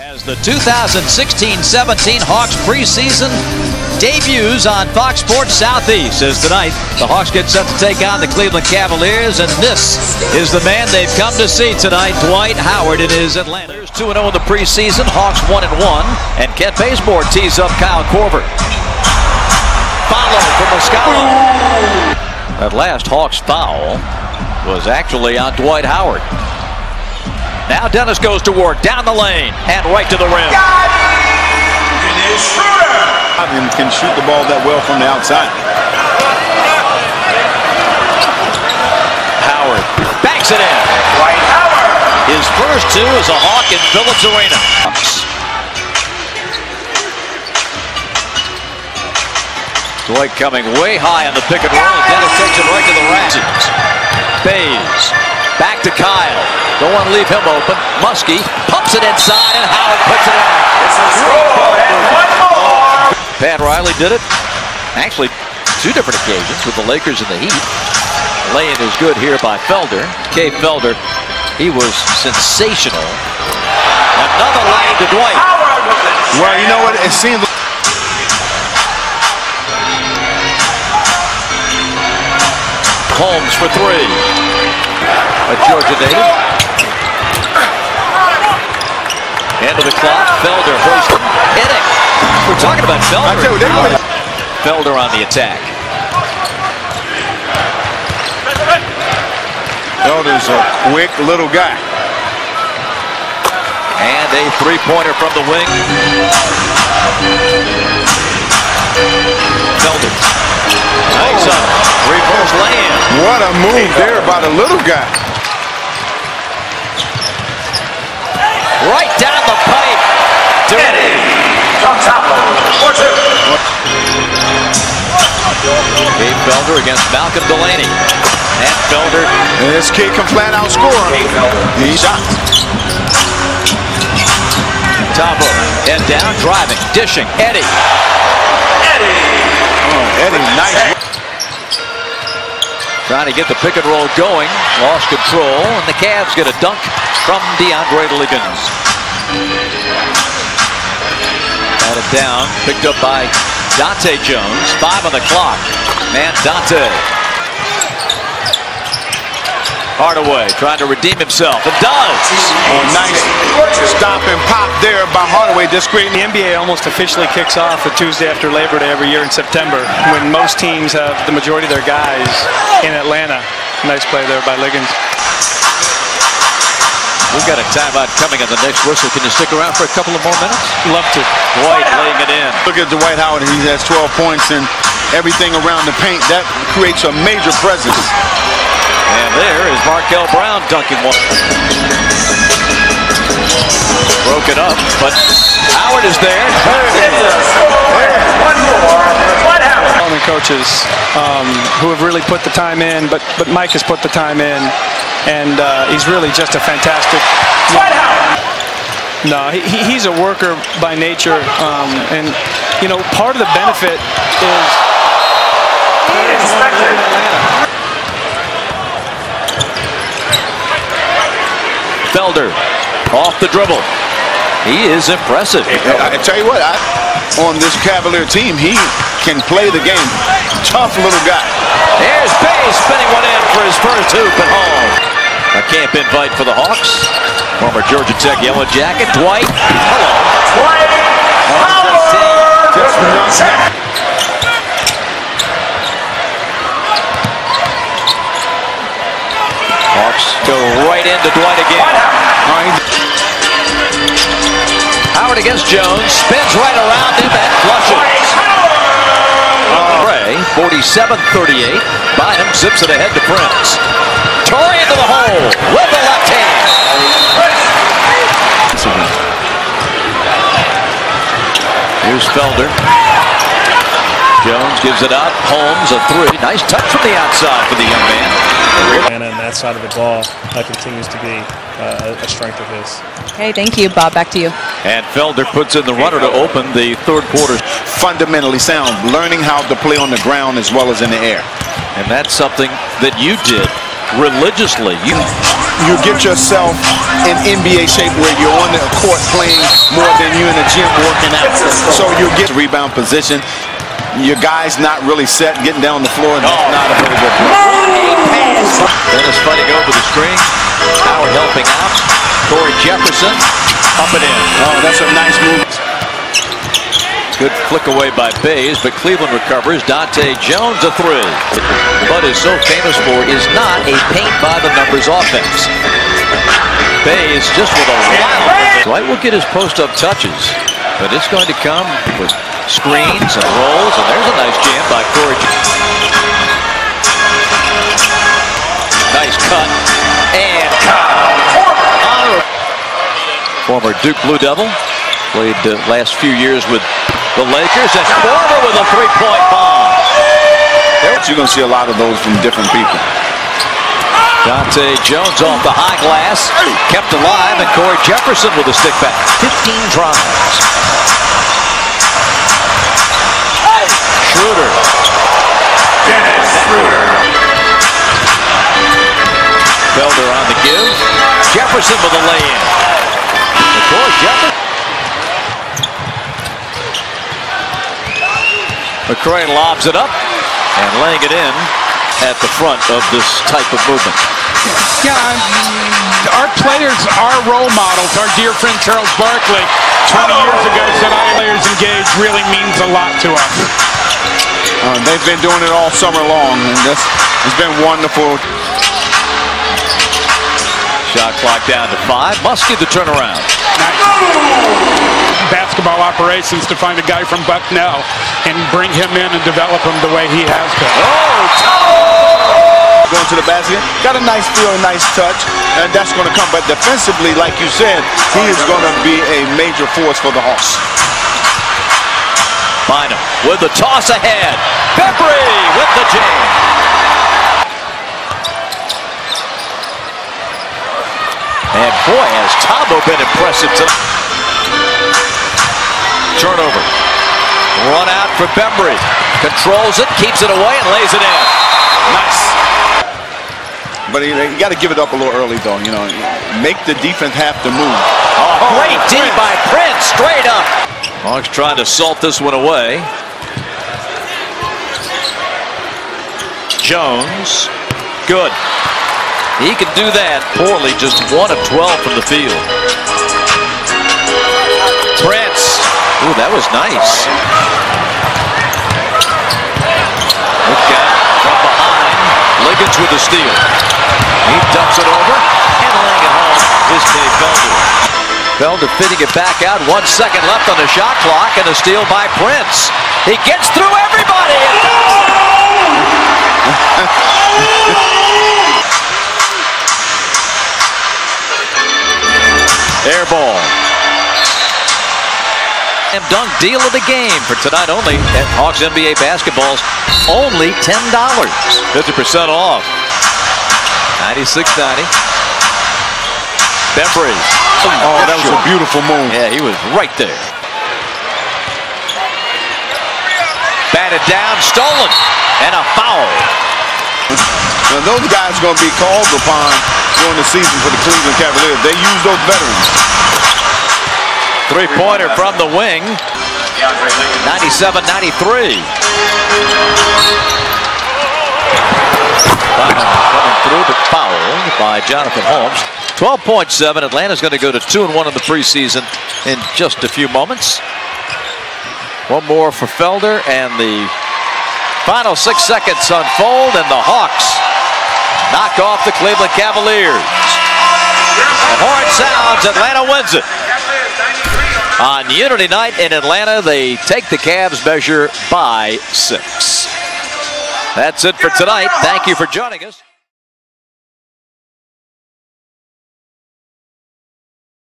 As the 2016-17 Hawks preseason debuts on Fox Sports Southeast as tonight the Hawks get set to take on the Cleveland Cavaliers and this is the man they've come to see tonight, Dwight Howard in his Atlanta. 2-0 in the preseason, Hawks 1-1 and Kent Bazemore tees up Kyle Korver. Follow from Muscala. That last Hawks foul was actually on Dwight Howard. Now Dennis goes to work down the lane and right to the rim. And can shoot the ball that well from the outside. Howard banks it in. Dwight Howard. His first two is a Hawk in Phillips Arena. Dwight coming way high on the pick and roll. Dennis takes it right to the rack. Baze back to Kyle. Don't want to leave him open. Muskie pumps it inside and Howard puts it in. It's a score and one more. Pat Riley did it. Actually, two different occasions with the Lakers and the Heat. Laying is good here by Felder. Kay Felder, he was sensational. Another lane to Dwight. Howard with it. Well, you know what? It seems Holmes for three. A Georgia native. End of the clock. Felder hoisting. Hitting. We're talking about Felder. tell you, they're going to Felder on the attack. Felder's a quick little guy. And a three-pointer from the wing. Felder. Nice up. Reverse land. What a move there by the little guy. Right down pipe. To Eddie. From Topo. For two. Gabe Felder against Malcolm Delaney. And Felder And this kid can flat out score. He shot. top of head down, driving, dishing. Eddie. Eddie. Oh, Eddie, nice. Trying to get the pick and roll going. Lost control. And the Cavs get a dunk from DeAndre Liggins. Batted down. Picked up by Dahntay Jones. Five on the clock. Man, Dahntay. Hardaway trying to redeem himself. And does. Oh, nice stop and pop there by Hardaway. Just creating The NBA almost officially kicks off the Tuesday after Labor Day every year in September when most teams have the majority of their guys in Atlanta. Nice play there by Liggins. We've got a timeout coming on the next whistle. Can you stick around for a couple of more minutes? Love to. Dwight laying it in. Look at Dwight Howard. He has 12 points and everything around the paint. That creates a major presence. And there is Markel Brown dunking one. Broken up, but Howard is there. It's a score and one more. Dwight Howard. Coaches um, who have really put the time in, but but Mike has put the time in, and uh, he's really just a fantastic. Dwight Howard. No, he, he- he's a worker by nature, um, and you know part of the benefit is He inspected. Felder off the dribble. He is impressive. I, I tell you what, I, on this Cavalier team, he can play the game. Tough little guy. There's Bay spinning one in for his first hoop at home. A camp invite for the Hawks. Former Georgia Tech Yellow Jacket, Dwight. Hello. Dwight Howard. Hawks go right into Dwight again. Howard against Jones, spins right around him and flushes. Dwight Howard. Ray, 47-38. Bynum zips it ahead to Prince. Torrey into the hole with the left hand. Here's Felder. Jones gives it up. Holmes a three. Nice touch from the outside for the young man. Atlanta and that side of the ball uh, continues to be uh, a strength of his. Okay, thank you, Bob. Back to you. And Felder puts in the runner to open the third quarter. fundamentally sound, learning how to play on the ground as well as in the air. And that's something that you did religiously. You you get yourself in NBA shape where you're on the court playing more than you in the gym working out. So you get rebound position. Your guy's not really set, getting down the floor, and that's not a very good play. Dennis fighting over the screen. Howard helping out. Cory Jefferson up and in. Oh, that's a nice move. Good flick away by Baze, but Cleveland recovers. Dahntay Jones a three. Bud is so famous for is not a paint by the numbers offense. Baze just with a wild. Dwight will get his post up touches, but it's going to come with screens and rolls, and there's a nice jam by Cory. Former Duke Blue Devil. Played the last few years with the Lakers. And Korver with a three-point bomb. You're going to see a lot of those from different people. Dahntay Jones off the high glass. Kept alive. And Cory Jefferson with a stick back. 15 drives. Schroeder. Dennis Schroeder. Felder on the give. Jefferson with a lay-in. Of course, Jefferson. McCray lobs it up and laying it in at the front of this type of movement. Yeah, our players are role models. Our dear friend Charles Barkley, 20 years ago, said "I players engaged really means a lot to us." Uh, they've been doing it all summer long, and that's it's been wonderful. Shot clock down to five. Muskie the turnaround. Basketball operations to find a guy from Bucknell and bring him in and develop him the way he has been. Oh, going to the basket, got a nice feel, a nice touch, and that's going to come. But defensively, like you said, he is going to be a major force for the Hawks. Bynum with the toss ahead. Bembry with the jam. And boy, has been impressive tonight. Turnover. Run out for Bembry. Controls it, keeps it away, and lays it in. Nice. But you, you got to give it up a little early, though. You know, make the defense have to move. Oh, great D by Prince, straight up. Hawks trying to salt this one away. Jones, good. He can do that poorly, just one of 12 from the field. Prince, ooh, that was nice. Look out from behind. Liggins with the steal. He dumps it over and laying home is Dave Felder. Felder fitting it back out. One second left on the shot clock and a steal by Prince. He gets through everybody. Air ball. Slam dunk deal of the game for tonight only at Hawks NBA basketballs. Only $10. 50% off. 96.90. Bembry. Oh, that was a beautiful move. Yeah, he was right there. Batted down, stolen, and a foul. Now, those guys are going to be called upon during the season for the Cleveland Cavaliers. They use those veterans. Three-pointer from the wing. 97-93. Coming through, but fouled by Jonathan Holmes. 12.7. Atlanta's going to go to 2 and 1 in the preseason in just a few moments. One more for Felder, and the final six seconds unfold, and the Hawks knock off the Cleveland Cavaliers. Horn sounds, Atlanta wins it. On Unity Night in Atlanta, they take the Cavs measure by six. That's it for tonight. Thank you for joining us.